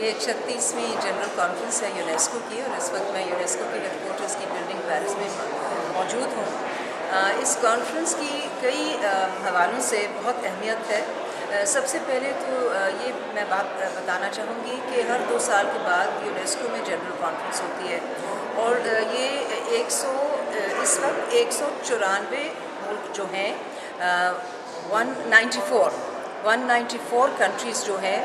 یہ چھتیسویں general conference ہے یونیسکو کی اور اس وقت میں یونیسکو کے ہیڈ کوارٹرز کی بلڈنگ پیرس میں موجود ہوں۔ اس کانفرنس کی کئی حوالوں سے بہت اہمیت ہے۔ سب سے پہلے تو یہ میں بات بتانا چاہوں گی کہ ہر دو سال کے بعد یونیسکو میں جنرل کانفرنس ہوتی ہے اور یہ ایک سو اس وقت ایک سو چورانوے ملک جو ہیں one ninety four one ninety four countries جو ہیں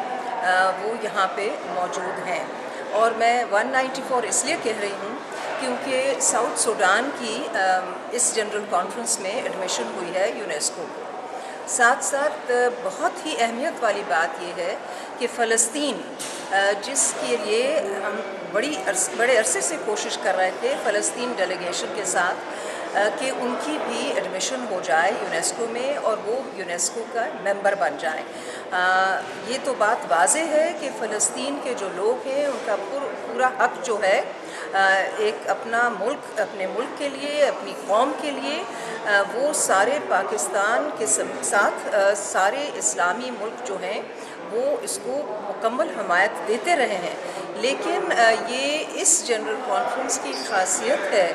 وہ یہاں پہ موجود ہیں۔ اور میں ون نائنٹی فور اس لیے کہہ رہی ہوں کیونکہ ساؤتھ سوڈان کی اس جنرل کانفرنس میں ایڈمیشن ہوئی ہے یونیسکو۔ ساتھ ساتھ بہت ہی اہمیت والی بات یہ ہے کہ فلسطین جس کے لیے ہم بڑی بڑے عرصے سے کوشش کر رہے تھے فلسطین ڈیلیگیشن کے ساتھ کہ ان کی بھی ایڈمیشن ہو جائے یونیسکو میں اور وہ یونیسکو کا ممبر بن جائیں۔ یہ تو بات واضح ہے کہ فلسطین کے جو لوگ ہیں، ان کا پورا حق جو ہے ایک اپنا ملک، اپنے ملک کے لیے، اپنی قوم کے لیے وہ سارے پاکستان کے ساتھ سارے اسلامی ملک جو ہیں، وہ اس کو مکمل حمایت دیتے رہے ہیں۔ لیکن یہ اس جنرل کانفرنس کی خاصیت ہے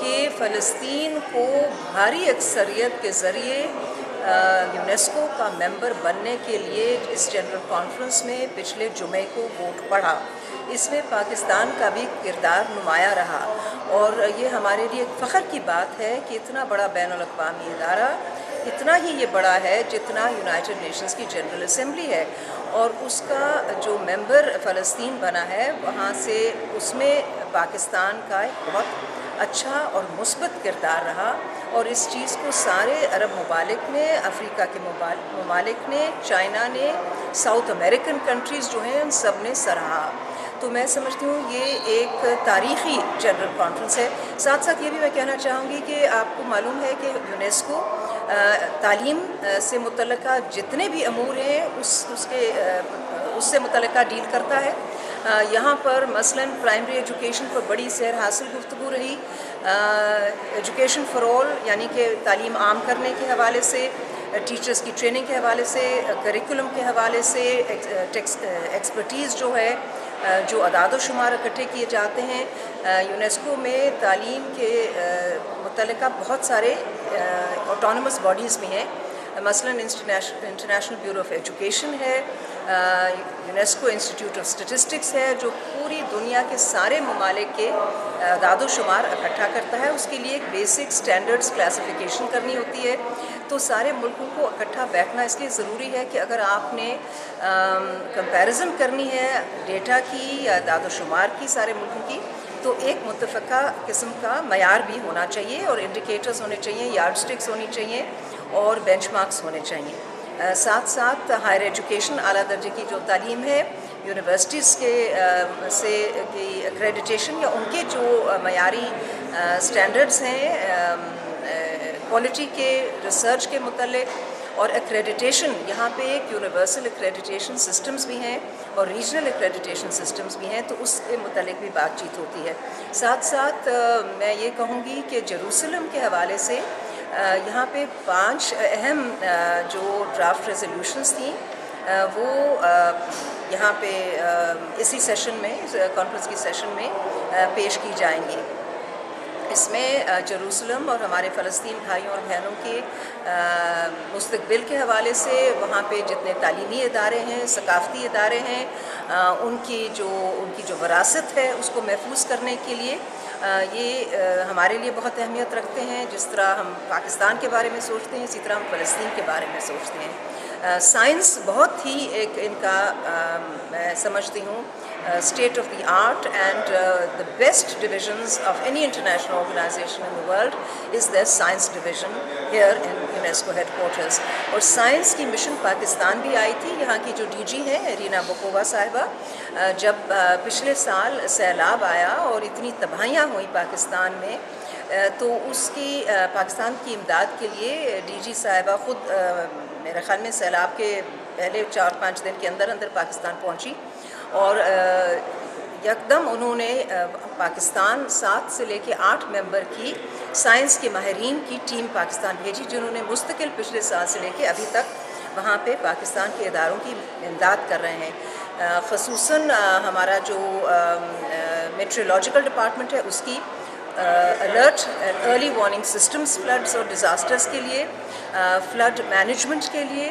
کہ فلسطین کو بھاری اکثریت کے ذریعے یونیسکو کا ممبر بننے کے لیے اس جنرل کانفرنس میں پچھلے جمعے کو ووٹ پڑھا اس میں پاکستان کا بھی کردار نمایاں رہا۔ اور یہ ہمارے لیے ایک فخر کی بات ہے کہ اتنا بڑا بین الاقوامی ادارہ، اتنا ہی یہ بڑا ہے جتنا یونائٹڈ نیشنز کی جنرل اسمبلی ہے۔ اور اس کا جو ممبر فلسطین بنا ہے، وہاں سے اس میں پاکستان کا ایک بہت اچھا اور مثبت کردار رہا اور اس چیز کو سارے عرب ممالک نے، افریقہ کے ممالک نے، چائنا نے، ساؤتھ امریکن کنٹریز جو ہیں، ان سب نے سراہا۔ تو میں سمجھتی ہوں یہ ایک تاریخی جنرل کانفرنس ہے۔ ساتھ ساتھ یہ بھی میں کہنا چاہوں گی کہ آپ کو معلوم ہے کہ یونیسکو تعلیم سے متعلقہ جتنے بھی امور ہیں، اس اس کے اس سے متعلقہ ڈیل کرتا ہے۔ یہاں پر مثلا پرائمری ایجوکیشن پر بڑی سیر حاصل گفتگو رہی۔ ایجوکیشن فار آل یعنی کہ تعلیم عام کرنے کے حوالے سے ٹیچرز کی ٹریننگ کے حوالے سے کریکولم کے حوالے سے ایکسپرٹیز جو ہے جو اعداد و شمار اکٹھے کیے جاتے ہیں۔ یونیسکو میں تعلیم کے متعلقہ بہت سارے آٹونومس باڈیز بھی ہیں۔ مثلا انٹرنیشنل بیورو آف ایجوکیشن ہے یونیسکو انسٹیٹیوٹ آف اسٹیٹسٹکس ہے، جو پوری دنیا کے سارے ممالک کے اعداد و شمار اکٹھا کرتا ہے۔ اس کے لیے ایک بیسک سٹینڈرڈز کلاسیفیکیشن کرنی ہوتی ہے۔ تو سارے ملکوں کو اکٹھا بیٹھنا اس لیے ضروری ہے کہ اگر آپ نے کمپیریزن کرنی ہے ڈیٹا کی یا اعداد و شمار کی سارے ملکوں کی، تو ایک متفقہ قسم کا معیار بھی ہونا چاہیے اور انڈیکیٹرز ہونے چاہیے یارڈ سٹکس ہونی چاہیے۔ اور بینچ مارکس ہونے چاہیے۔ ساتھ ساتھ ہائر ایجوکیشن اعلیٰ درجے کی جو تعلیم ہے یونیورسٹیز کے سے کی ایکریڈیٹیشن یا ان کے جو معیاری سٹینڈرڈز ہیں کوالٹی کے ریسرچ کے متعلق اور ایکریڈیٹیشن یہاں پہ ایک یونیورسل ایکریڈیٹیشن سسٹمز بھی ہیں اور ریجنل ایکریڈیٹیشن سسٹمز بھی ہیں، تو اس کے متعلق بھی بات چیت ہوتی ہے۔ ساتھ ساتھ میں یہ کہوں گی کہ جروسلم کے حوالے سے یہاں پہ پانچ اہم جو ڈرافٹ ریزولوشنس تھیں وہ یہاں پہ اسی سیشن میں کانفرنس کی سیشن میں پیش کی جائیں گی۔ اس میں جروسلم اور ہمارے فلسطین بھائیوں اور بہنوں کے مستقبل کے حوالے سے وہاں پہ جتنے تعلیمی ادارے ہیں، ثقافتی ادارے ہیں ان کی جو، ان کی جو وراثت ہے، اس کو محفوظ کرنے کے لیے یہ ہمارے لیے بہت اہمیت رکھتے ہیں، جس طرح ہم پاکستان کے بارے میں سوچتے ہیں، اسی طرح ہم فلسطین کے بارے میں سوچتے ہیں۔ سائنس بہت ہی ایک ان کا میں سمجھتی ہوں state of the art and the best divisions of any international organisation in the world is the science division here in UNESCO headquarters اور سائنس کی مشن پاکستان بھی آئی تھی، یہاں کی جو ڈی جی ہیں، رینا بکووا صاحبہ جب پچھلے سال سیلاب آیا اور اتنی تباہیاں ہوئیں پاکستان میں تو اس کی پاکستان کی امداد کے لیے ڈی جی صاحبہ خود میرے خیال میں سیلاب کے پہلے چار پانچ دن کے اندر اندر پاکستان پہنچی اور یکدم انہوں نے پاکستان سات سے لے کے آٹھ ممبر کی سائنس کے ماہرین کی ٹیم پاکستان بھیجی، جنہوں نے مستقل پچھلے سال سے لے کے ابھی تک وہاں پہ پاکستان کے اداروں کی امداد کر رہے ہیں۔ خصوصاً ہمارا جو میٹرولوجیکل ڈپارٹمنٹ ہے، اس کی alert early warning systems floods اور ڈیزاسٹرز کے لیے فلڈ مینجمنٹ کے لیے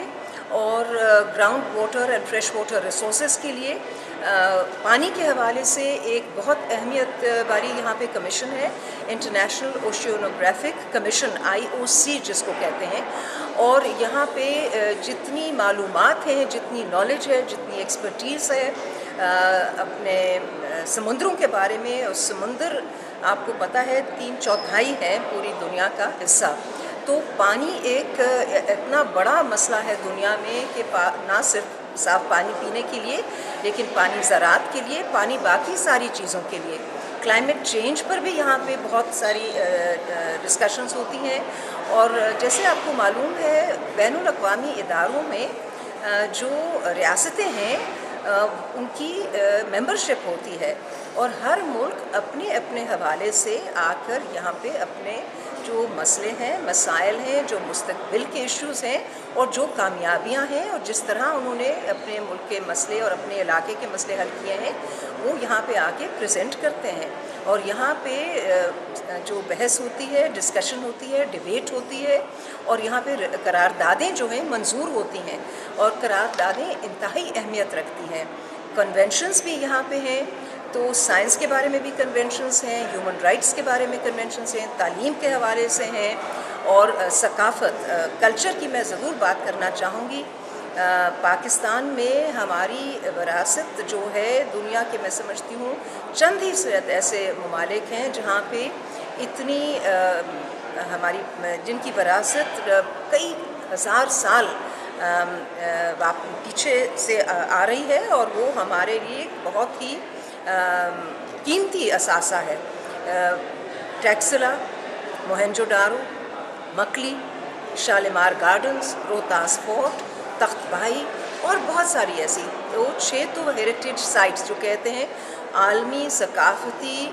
اور ground water and fresh water resources کے لیے پانی کے حوالے سے ایک بہت اہمیت والی یہاں پہ کمیشن ہے انٹرنیشنل اوشیونوگرافک کمیشن آئی او سی جس کو کہتے ہیں اور یہاں پہ جتنی معلومات ہیں جتنی نالج ہے جتنی ایکسپرٹیز ہے اپنے سمندروں کے بارے میں اور سمندر آپ کو پتہ ہے، تین چوتھائی ہے پوری دنیا کا حصہ۔ تو پانی ایک اتنا بڑا مسئلہ ہے دنیا میں کہ نہ صرف صاف پانی پینے کے لیے، لیکن پانی زراعت کے لیے، پانی باقی ساری چیزوں کے لیے۔ کلائمیٹ چینج پر بھی یہاں پہ بہت ساری ڈسکشنز ہوتی ہیں۔ اور جیسے آپ کو معلوم ہے، بین الاقوامی اداروں میں جو ریاستیں ہیں ان کی ممبرشپ ہوتی ہے اور ہر ملک اپنے اپنے حوالے سے آ کر یہاں پہ اپنے جو مسئلے ہیں، مسائل ہیں، جو مستقبل کے ایشوز ہیں اور جو کامیابیاں ہیں اور جس طرح انہوں نے اپنے ملک کے مسئلے اور اپنے علاقے کے مسئلے حل کیے ہیں، وہ یہاں پہ آ کے پریزنٹ کرتے ہیں۔ اور یہاں پہ جو بحث ہوتی ہے ڈسکشن ہوتی ہے ڈبیٹ ہوتی ہے اور یہاں پہ قراردادیں جو ہیں منظور ہوتی ہیں اور قراردادیں انتہائی اہمیت رکھتی ہیں۔ کنونشنز بھی یہاں پہ ہیں۔ تو سائنس کے بارے میں بھی کنونشنز ہیں ہیومن رائٹس کے بارے میں کنونشنز ہیں، تعلیم کے حوالے سے ہیں اور ثقافت کلچر کی میں ضرور بات کرنا چاہوں گی۔ پاکستان میں ہماری وراثت جو ہے دنیا کے میں سمجھتی ہوں، چند ہی ایسے ممالک ہیں جہاں پہ اتنی ہماری، جن کی وراثت کئی ہزار سال پیچھے سے آ رہی ہے اور وہ ہمارے لیے بہت ہی قیمتی اثاثہ ہے۔ ٹیکسلا، موہنجو ڈارو، مکلی شالمار گارڈنز، روہتاس فورٹ، تخت بھائی اور بہت ساری ایسی تو چھ تو ہیریٹیج سائٹس جو کہتے ہیں، عالمی ثقافتی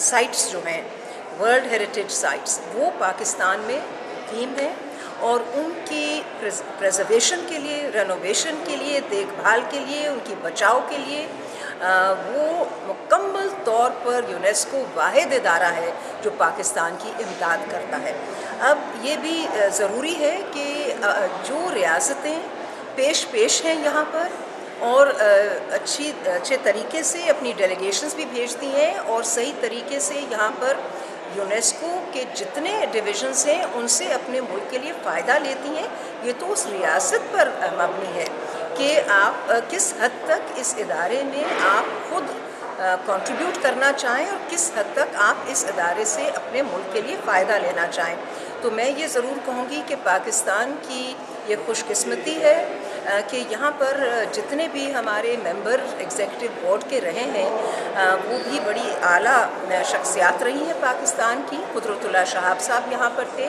سائٹس جو ہیں ورلڈ ہیریٹیج سائٹس وہ پاکستان میں قیم ہیں اور ان کی پریزرویشن کے لیے رینوویشن کے لیے، دیکھ بھال کے لیے، ان کی بچاؤ کے لیے وہ مکمل طور پر یونیسکو واحد ادارہ ہے جو پاکستان کی امداد کرتا ہے۔ اب یہ بھی ضروری ہے کہ جو ریاستیں پیش پیش ہیں یہاں پر اور اچھی، اچھے طریقے سے اپنی ڈیلیگیشنز بھی بھیجتی ہیں اور صحیح طریقے سے یہاں پر یونیسکو کے جتنے ڈویژنس ہیں ان سے اپنے ملک کے لیے فائدہ لیتی ہیں، یہ تو اس ریاست پر مبنی ہے۔ کہ آپ کس حد تک اس ادارے میں آپ خود کنٹریبیوٹ کرنا چاہیں اور کس حد تک آپ اس ادارے سے اپنے ملک کے لیے فائدہ لینا چاہیں۔ تو میں یہ ضرور کہوں گی کہ پاکستان کی یہ خوش قسمتی ہے۔ کہ یہاں پر جتنے بھی ہمارے ممبر ایگزیکٹو بورڈ کے رہے ہیں وہ بھی بڑی اعلیٰ شخصیات رہی ہیں پاکستان کی۔ قدرت اللہ شہاب صاحب یہاں پر تھے۔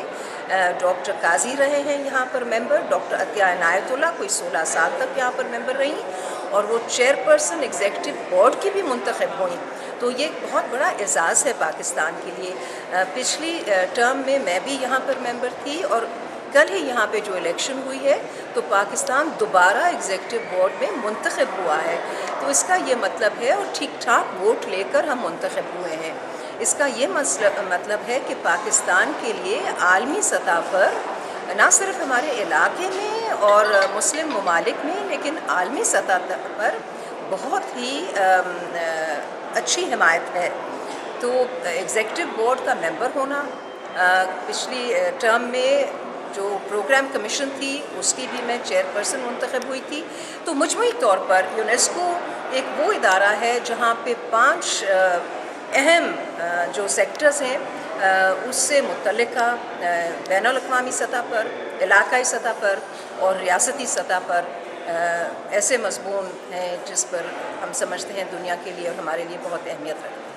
ڈاکٹر قاضی رہے ہیں یہاں پر ممبر۔ ڈاکٹر عطیہ عنایت اللہ کوئی سولہ سال تک یہاں پر ممبر رہیں اور وہ چیئر پرسن ایگزیکٹو بورڈ کی بھی منتخب ہوئیں۔ تو یہ ایک بہت بڑا اعزاز ہے پاکستان کے لیے۔ پچھلی ٹرم میں میں بھی یہاں پر ممبر تھی اور کل ہی یہاں پہ جو الیکشن ہوئی ہے، تو پاکستان دوبارہ ایگزیکٹو بورڈ میں منتخب ہوا ہے۔ تو اس کا یہ مطلب ہے اور ٹھیک ٹھاک ووٹ لے کر ہم منتخب ہوئے ہیں۔ اس کا یہ مطلب ہے کہ پاکستان کے لیے عالمی سطح پر نہ صرف ہمارے علاقے میں اور مسلم ممالک میں، لیکن عالمی سطح پر بہت ہی اچھی حمایت ہے۔ تو ایگزیکٹو بورڈ کا ممبر ہونا پچھلی، ٹرم میں جو پروگرام کمیشن تھی، اس کی بھی میں چیئر پرسن منتخب ہوئی تھی۔ تو مجموعی طور پر یونیسکو ایک وہ ادارہ ہے جہاں پہ پانچ اہم جو سیکٹرز ہیں اس سے متعلقہ بین الاقوامی سطح پر، علاقائی سطح پر اور ریاستی سطح پر ایسے مضمون ہیں جس پر ہم سمجھتے ہیں دنیا کے لیے اور ہمارے لیے بہت اہمیت رکھتے ہیں۔